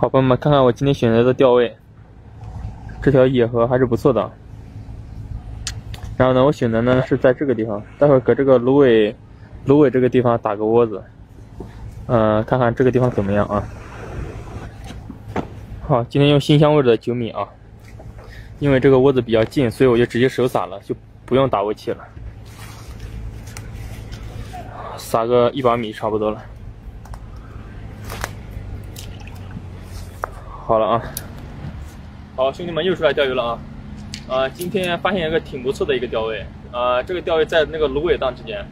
好，朋友们，看看我今天选择的钓位，这条野河还是不错的。然后呢，我选择呢是在这个地方，待会儿搁这个芦苇，芦苇这个地方打个窝子，嗯，看看这个地方怎么样啊？好，今天用新香味的九米啊，因为这个窝子比较近，所以我就直接手撒了，就不用打窝器了，撒个一把米差不多了。好了啊，好，兄弟们又出来钓鱼了啊！呃，今天发现一个挺不错的一个钓位，呃，这个钓位在那个芦苇荡之间，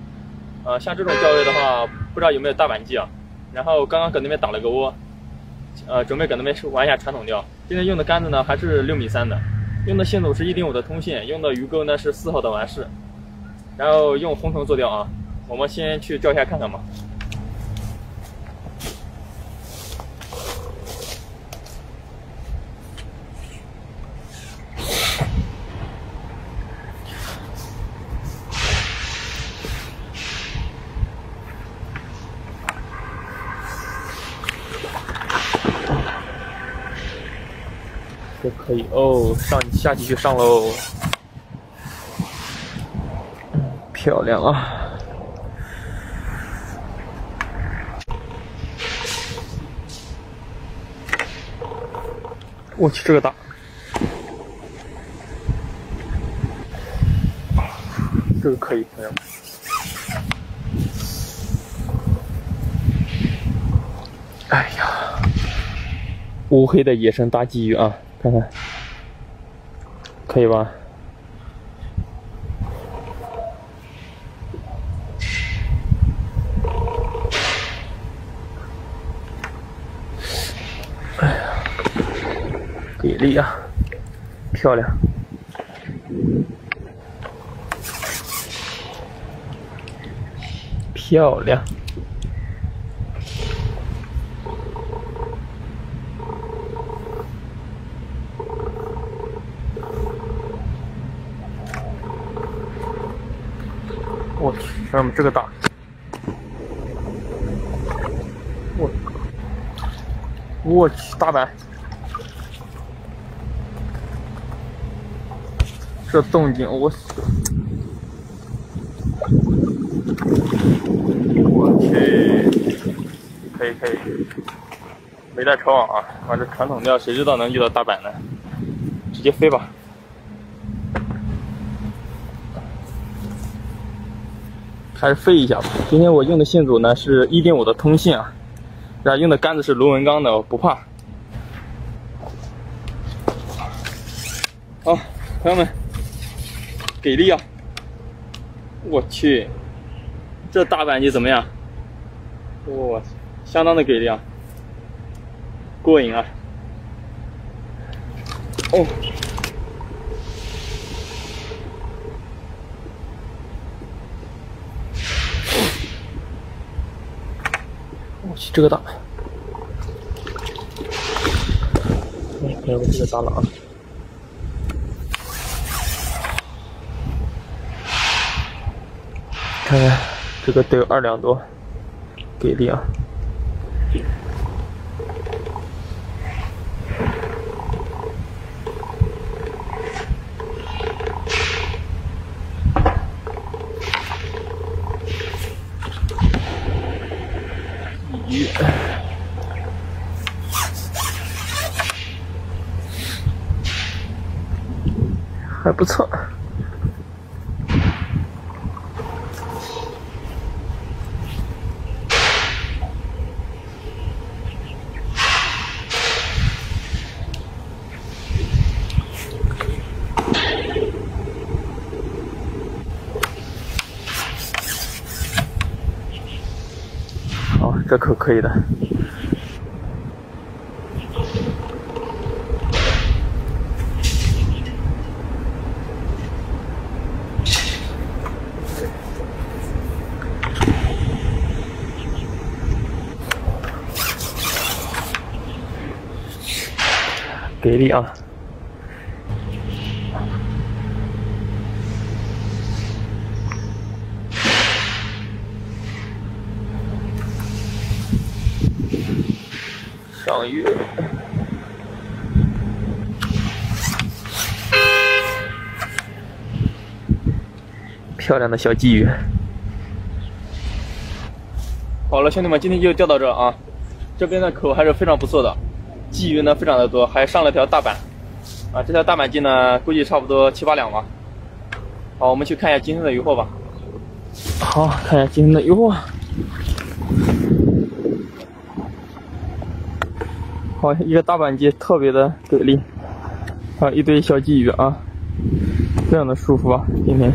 呃，像这种钓位的话，不知道有没有大板鲫啊？然后刚刚搁那边打了个窝，呃，准备搁那边玩一下传统钓。今天用的杆子呢还是六米三的，用的线组是一点五的通线，用的鱼钩呢是四号的完事，然后用红绳做钓啊。我们先去钓一下看看吧。这可以哦，上下继续上喽，漂亮啊！我去，这个大，这个可以，朋友们。哎呀，乌黑的野生大鲫鱼啊！看看，可以吧？哎呀，给力啊！漂亮，漂亮。我去，朋友们，这个大！我，我去，大白！这动静，我，我去，可以可以，没带抄网啊！玩这传统钓，谁知道能遇到大板呢？直接飞吧！还是飞一下吧。今天我用的线组呢是一点五的通线啊，然后用的杆子是螺纹钢的，不怕。好，朋友们，给力啊！我去，这大板鲫怎么样？我相当的给力啊，过瘾啊！哦。去，这个大！哎，我这个大了啊！看看，这个得有二两多，给力啊！还不错。好，这可可以的。给力啊！上鱼，漂亮的小鲫鱼。好了，兄弟们，今天就钓到这啊。这边的口还是非常不错的，鲫鱼呢非常的多，还上了条大板。啊，这条大板鲫呢，估计差不多七八两吧。好，我们去看一下今天的鱼货吧。好，看一下今天的鱼货。好，一个大板鲫特别的给力，啊，一堆小鲫鱼啊，非常的舒服啊，今天。